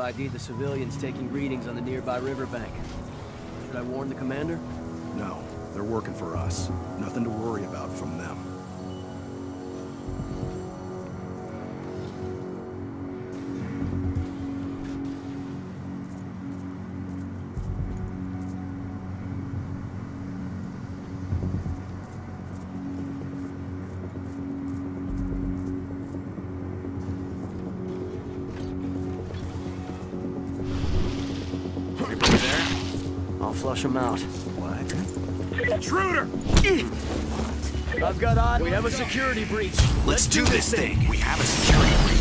I've ID'd the civilians taking readings on the nearby riverbank. Should I warn the commander? No, they're working for us. Nothing to worry about from them. Flush them out. What? Intruder! I've got eyes. We have a security breach. Let's do this thing. We have a security breach.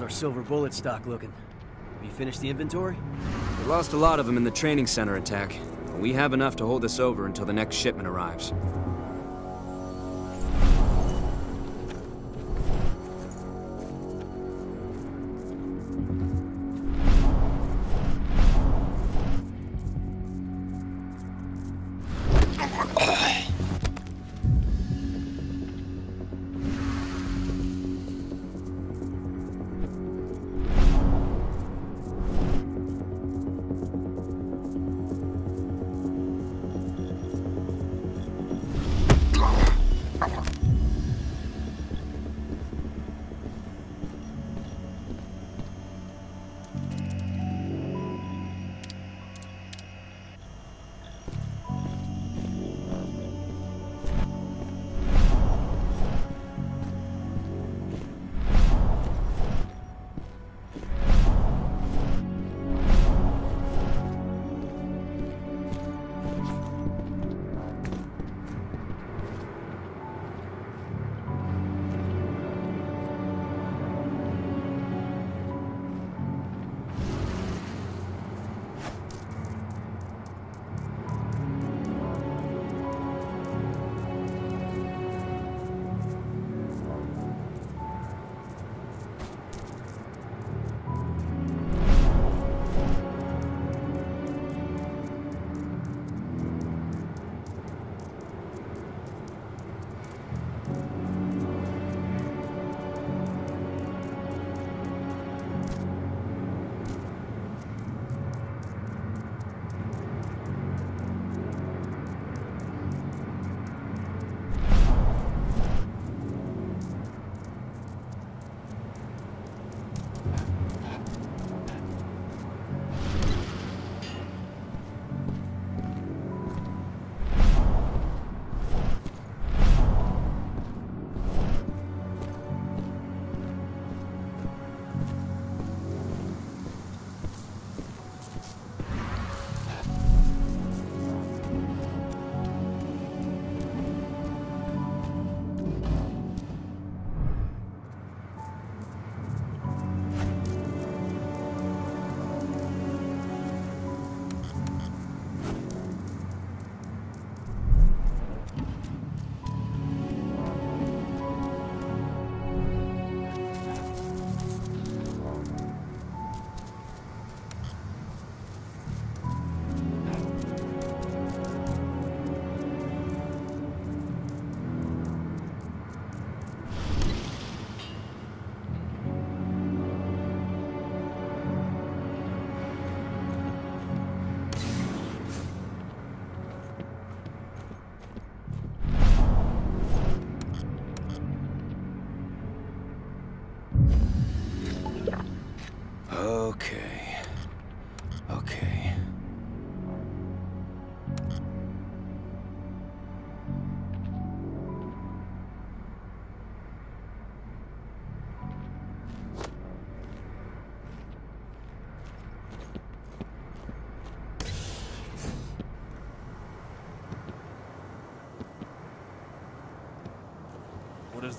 How's our silver bullet stock looking? Have you finished the inventory? We lost a lot of them in the training center attack. but We have enough to hold us over until the next shipment arrives.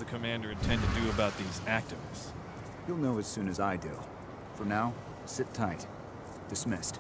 The commander intend to do about these activists? You'll know as soon as I do. For now, sit tight. Dismissed.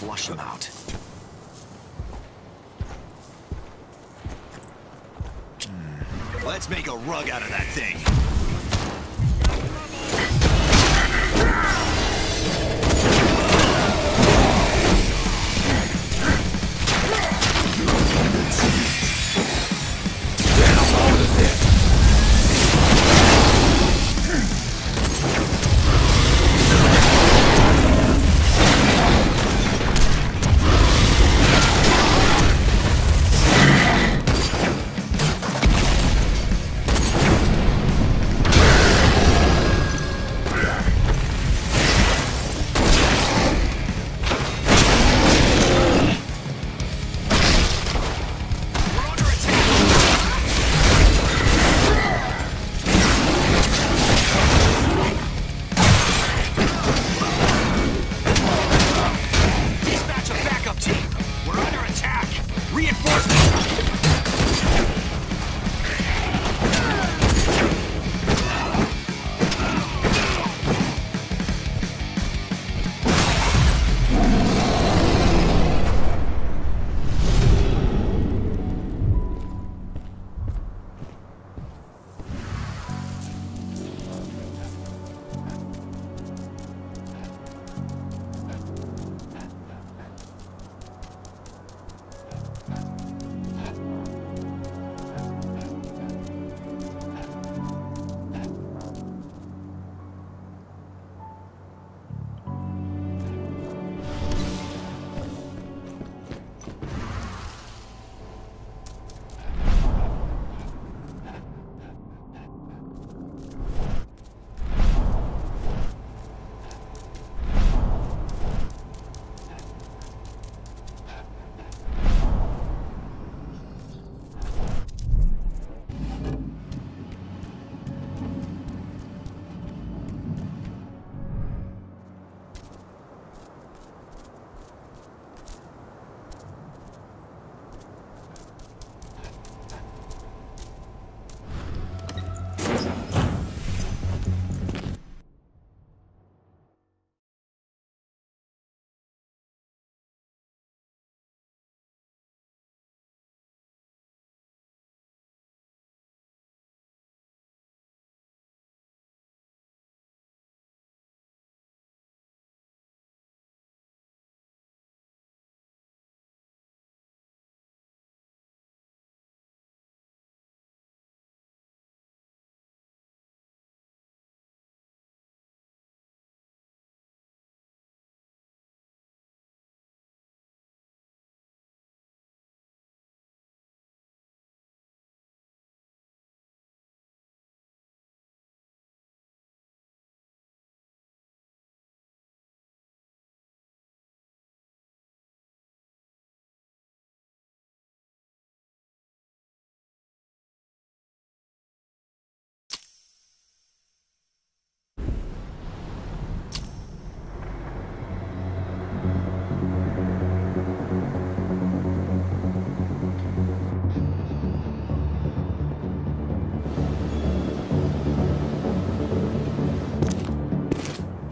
Flush him out. Hmm. Let's make a rug out of that thing.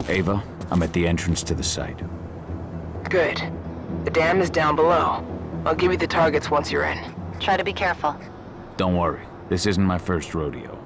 Ava, I'm at the entrance to the site. Good. The dam is down below. I'll give you the targets once you're in. Try to be careful. Don't worry, this isn't my first rodeo.